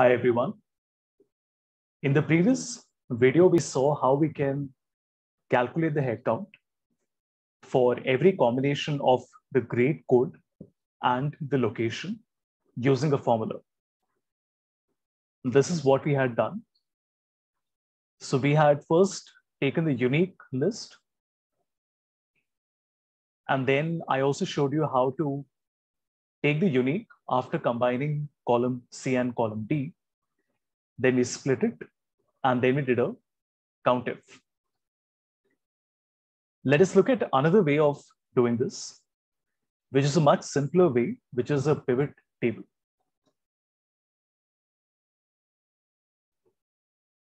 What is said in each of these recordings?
Hi, everyone. In the previous video, we saw how we can calculate the headcount for every combination of the grade code and the location using a formula. This is what we had done. So we had first taken the unique list. And then I also showed you how to take the unique after combining column C and column D. Then we split it and then we did a COUNTIF. Let us look at another way of doing this, which is a much simpler way, which is a pivot table.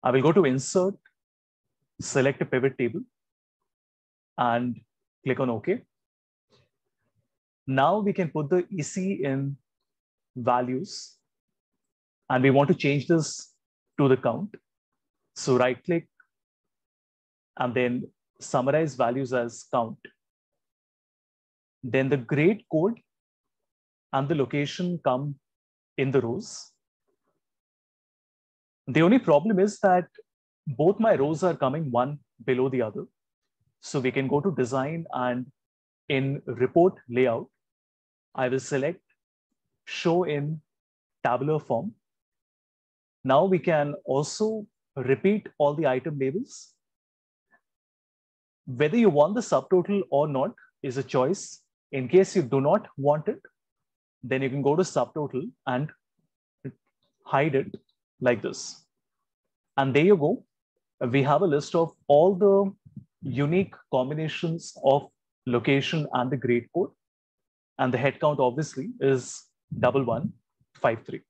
I will go to insert, select a pivot table and click on OK. Now we can put the EC in values and we want to change this to the count. So right click and then summarize values as count. Then the grade code and the location come in the rows. The only problem is that both my rows are coming one below the other. So we can go to design and in report layout, I will select show in tabular form. Now we can also repeat all the item labels. Whether you want the subtotal or not is a choice. In case you do not want it, then you can go to subtotal and hide it like this. And there you go. We have a list of all the unique combinations of location and the grade code. And the head count obviously is double one five three.